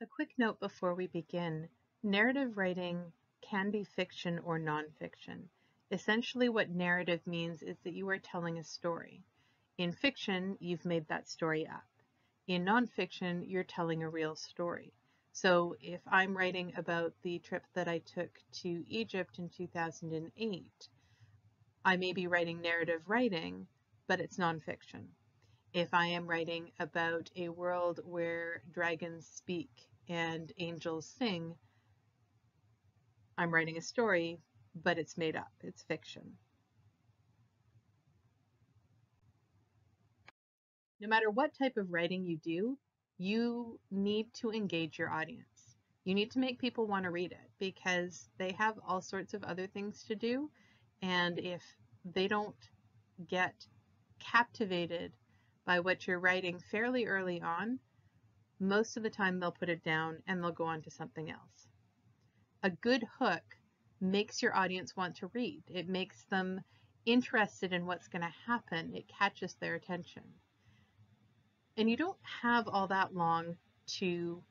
A quick note before we begin. Narrative writing can be fiction or nonfiction. Essentially what narrative means is that you are telling a story. In fiction, you've made that story up. In nonfiction, you're telling a real story. So if I'm writing about the trip that I took to Egypt in 2008, I may be writing narrative writing, but it's nonfiction. If I am writing about a world where dragons speak and angels sing, I'm writing a story, but it's made up, it's fiction. No matter what type of writing you do, you need to engage your audience. You need to make people want to read it because they have all sorts of other things to do. And if they don't get captivated by what you're writing fairly early on, most of the time they'll put it down and they'll go on to something else. A good hook makes your audience want to read. It makes them interested in what's going to happen. It catches their attention. And you don't have all that long to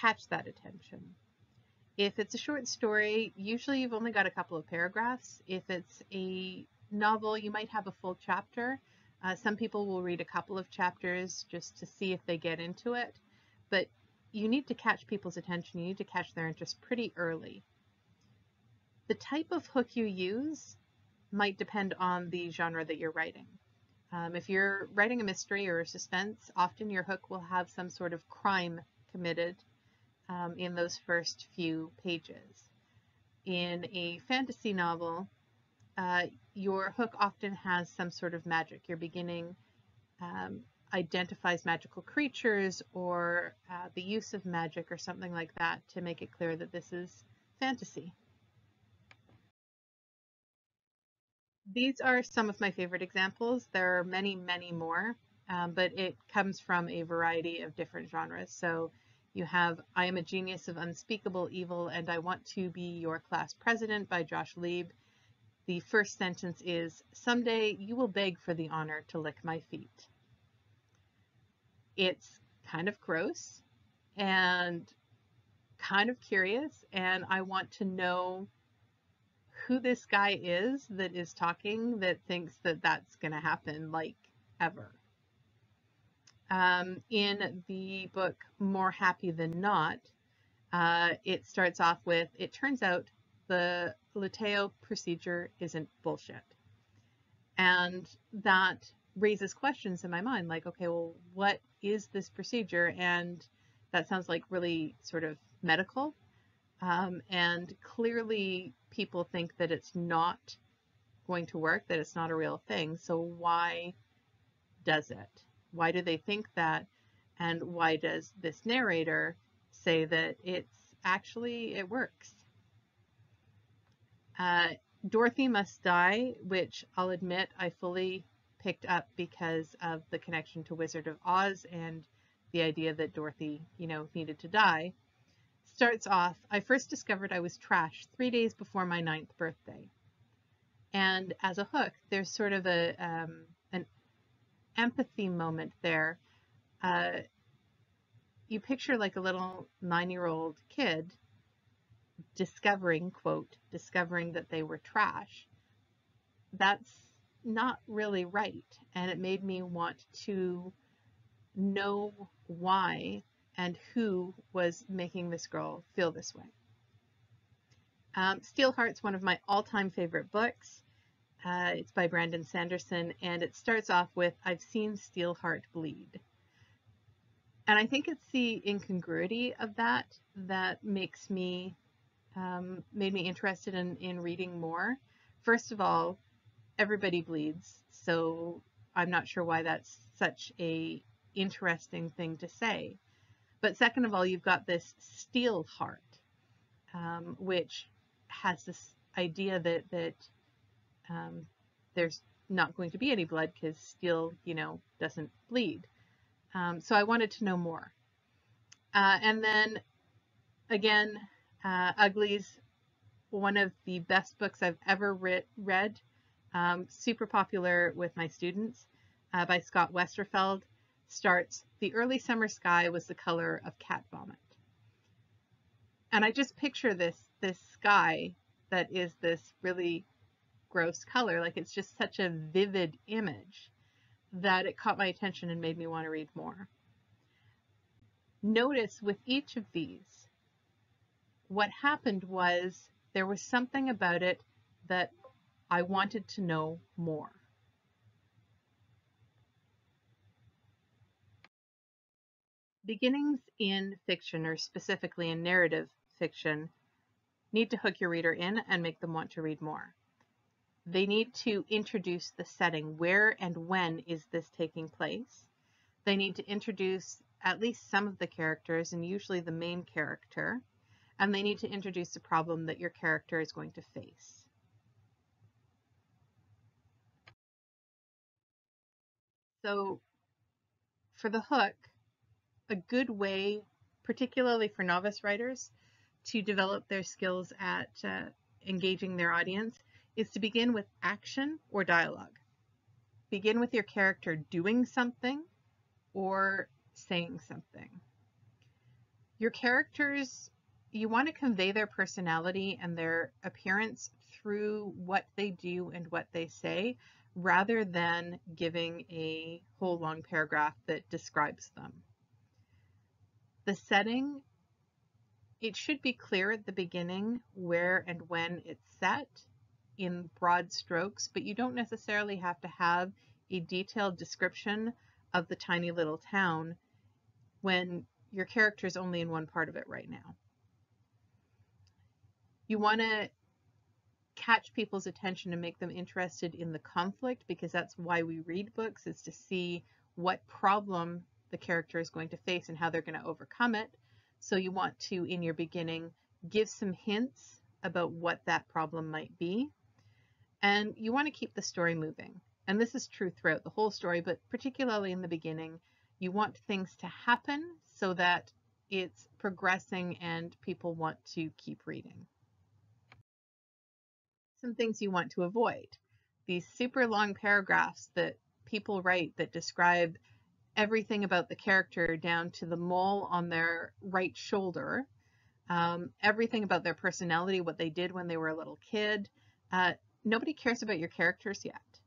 catch that attention. If it's a short story, usually you've only got a couple of paragraphs. If it's a novel, you might have a full chapter. Uh, some people will read a couple of chapters just to see if they get into it, but you need to catch people's attention. You need to catch their interest pretty early. The type of hook you use might depend on the genre that you're writing. Um, if you're writing a mystery or a suspense, often your hook will have some sort of crime committed um, in those first few pages. In a fantasy novel, uh, your hook often has some sort of magic. Your beginning um, identifies magical creatures or uh, the use of magic or something like that to make it clear that this is fantasy. These are some of my favorite examples. There are many, many more, um, but it comes from a variety of different genres. So you have I Am a Genius of Unspeakable Evil and I Want to Be Your Class President by Josh Lieb. The first sentence is, Someday you will beg for the honor to lick my feet. It's kind of gross and kind of curious, and I want to know who this guy is that is talking that thinks that that's going to happen like ever. Um, in the book More Happy Than Not, uh, it starts off with, it turns out the Leteo procedure isn't bullshit. And that raises questions in my mind like, okay, well, what is this procedure? And that sounds like really sort of medical. Um, and clearly people think that it's not going to work, that it's not a real thing. So why does it? Why do they think that? And why does this narrator say that it's actually, it works? Uh, Dorothy Must Die, which I'll admit I fully picked up because of the connection to Wizard of Oz and the idea that Dorothy, you know, needed to die starts off, I first discovered I was trash three days before my ninth birthday. And as a hook, there's sort of a um, an empathy moment there. Uh, you picture like a little nine-year-old kid discovering, quote, discovering that they were trash. That's not really right. And it made me want to know why and who was making this girl feel this way. Um, Steelheart's one of my all-time favorite books. Uh, it's by Brandon Sanderson, and it starts off with, I've seen Steelheart bleed. And I think it's the incongruity of that that makes me, um, made me interested in, in reading more. First of all, everybody bleeds, so I'm not sure why that's such a interesting thing to say. But second of all, you've got this steel heart, um, which has this idea that that um, there's not going to be any blood because steel, you know, doesn't bleed. Um, so I wanted to know more. Uh, and then again, uh, Uglies, one of the best books I've ever read, um, super popular with my students uh, by Scott Westerfeld starts, the early summer sky was the color of cat vomit. And I just picture this this sky that is this really gross color. Like it's just such a vivid image that it caught my attention and made me want to read more. Notice with each of these, what happened was there was something about it that I wanted to know more. Beginnings in fiction, or specifically in narrative fiction, need to hook your reader in and make them want to read more. They need to introduce the setting. Where and when is this taking place? They need to introduce at least some of the characters and usually the main character. And they need to introduce the problem that your character is going to face. So for the hook, a good way, particularly for novice writers, to develop their skills at uh, engaging their audience is to begin with action or dialogue. Begin with your character doing something or saying something. Your characters, you want to convey their personality and their appearance through what they do and what they say rather than giving a whole long paragraph that describes them. The setting, it should be clear at the beginning where and when it's set in broad strokes, but you don't necessarily have to have a detailed description of the tiny little town when your character is only in one part of it right now. You want to catch people's attention and make them interested in the conflict because that's why we read books is to see what problem the character is going to face and how they're going to overcome it. So you want to, in your beginning, give some hints about what that problem might be and you want to keep the story moving. And this is true throughout the whole story, but particularly in the beginning, you want things to happen so that it's progressing and people want to keep reading. Some things you want to avoid. These super long paragraphs that people write that describe everything about the character down to the mole on their right shoulder, um, everything about their personality, what they did when they were a little kid. Uh, nobody cares about your characters yet.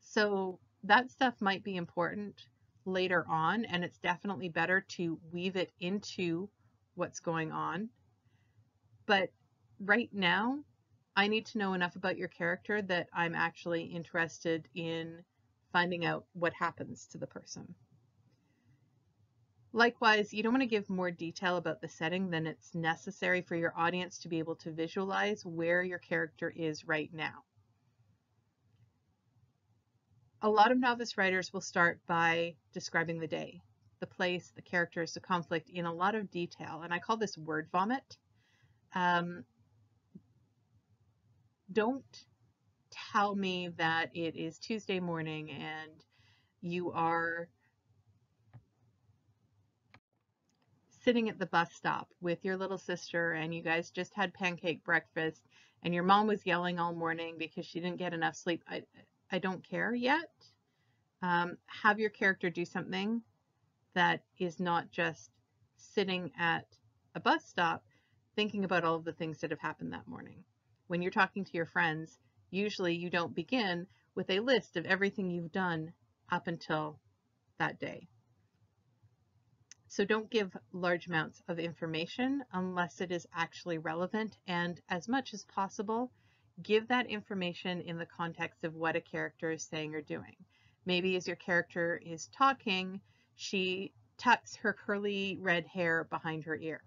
So that stuff might be important later on, and it's definitely better to weave it into what's going on. But right now, I need to know enough about your character that I'm actually interested in finding out what happens to the person. Likewise, you don't want to give more detail about the setting than it's necessary for your audience to be able to visualize where your character is right now. A lot of novice writers will start by describing the day, the place, the characters, the conflict in a lot of detail, and I call this word vomit. Um, don't tell me that it is Tuesday morning and you are sitting at the bus stop with your little sister and you guys just had pancake breakfast and your mom was yelling all morning because she didn't get enough sleep. I, I don't care yet. Um, have your character do something that is not just sitting at a bus stop thinking about all of the things that have happened that morning. When you're talking to your friends, usually you don't begin with a list of everything you've done up until that day. So don't give large amounts of information unless it is actually relevant and as much as possible, give that information in the context of what a character is saying or doing. Maybe as your character is talking, she tucks her curly red hair behind her ear.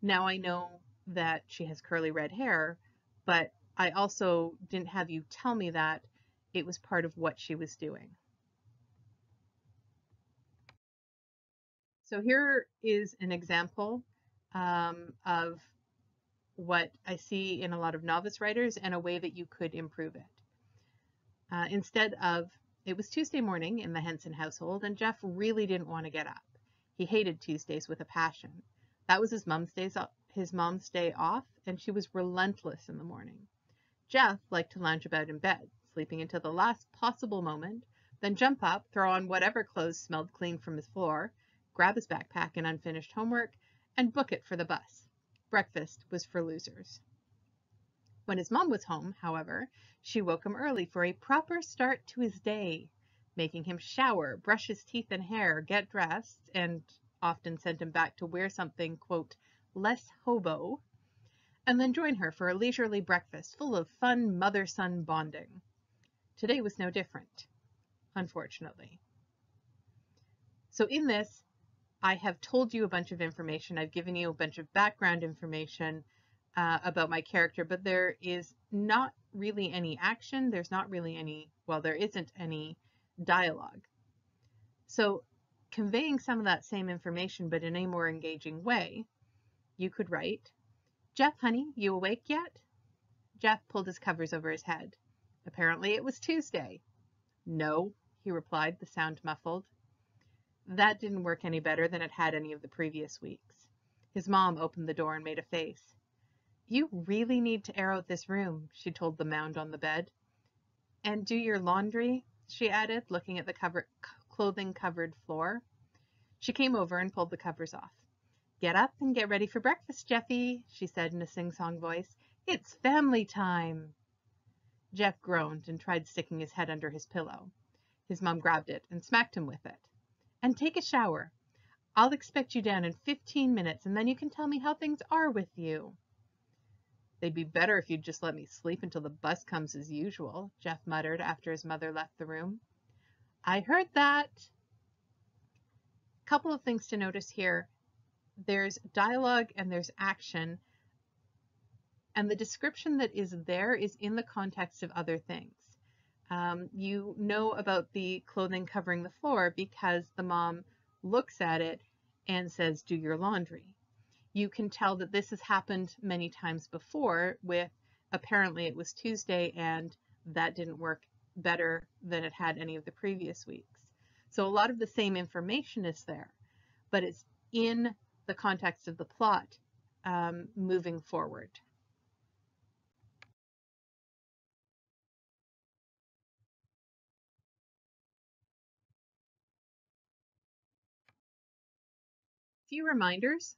Now I know that she has curly red hair, but I also didn't have you tell me that it was part of what she was doing. So here is an example um, of what I see in a lot of novice writers and a way that you could improve it. Uh, instead of, it was Tuesday morning in the Henson household and Jeff really didn't want to get up. He hated Tuesdays with a passion. That was his mom's, days, his mom's day off and she was relentless in the morning. Jeff liked to lounge about in bed, sleeping until the last possible moment, then jump up, throw on whatever clothes smelled clean from his floor, grab his backpack and unfinished homework, and book it for the bus. Breakfast was for losers. When his mom was home, however, she woke him early for a proper start to his day, making him shower, brush his teeth and hair, get dressed, and often sent him back to wear something, quote, less hobo, and then join her for a leisurely breakfast full of fun mother-son bonding. Today was no different, unfortunately. So in this, I have told you a bunch of information. I've given you a bunch of background information uh, about my character, but there is not really any action. There's not really any, well, there isn't any dialogue. So conveying some of that same information, but in a more engaging way, you could write, Jeff, honey, you awake yet? Jeff pulled his covers over his head. Apparently it was Tuesday. No, he replied, the sound muffled. That didn't work any better than it had any of the previous weeks. His mom opened the door and made a face. You really need to air out this room, she told the mound on the bed. And do your laundry, she added, looking at the cover clothing covered floor. She came over and pulled the covers off. Get up and get ready for breakfast, Jeffy, she said in a sing-song voice. It's family time. Jeff groaned and tried sticking his head under his pillow. His mom grabbed it and smacked him with it. And take a shower. I'll expect you down in 15 minutes and then you can tell me how things are with you. They'd be better if you'd just let me sleep until the bus comes as usual, Jeff muttered after his mother left the room. I heard that. Couple of things to notice here. There's dialogue and there's action. And the description that is there is in the context of other things. Um, you know about the clothing covering the floor because the mom looks at it and says, do your laundry. You can tell that this has happened many times before with apparently it was Tuesday and that didn't work better than it had any of the previous weeks. So a lot of the same information is there, but it's in the context of the plot um, moving forward. few reminders.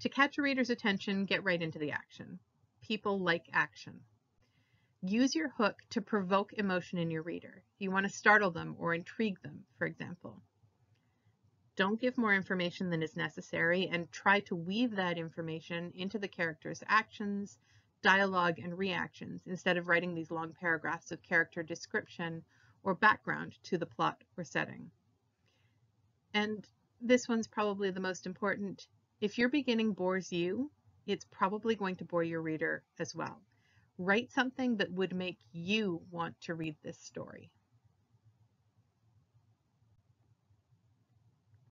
To catch a reader's attention, get right into the action. People like action. Use your hook to provoke emotion in your reader. You want to startle them or intrigue them, for example. Don't give more information than is necessary and try to weave that information into the character's actions, dialogue, and reactions instead of writing these long paragraphs of character description or background to the plot or setting. And this one's probably the most important. If your beginning bores you, it's probably going to bore your reader as well. Write something that would make you want to read this story.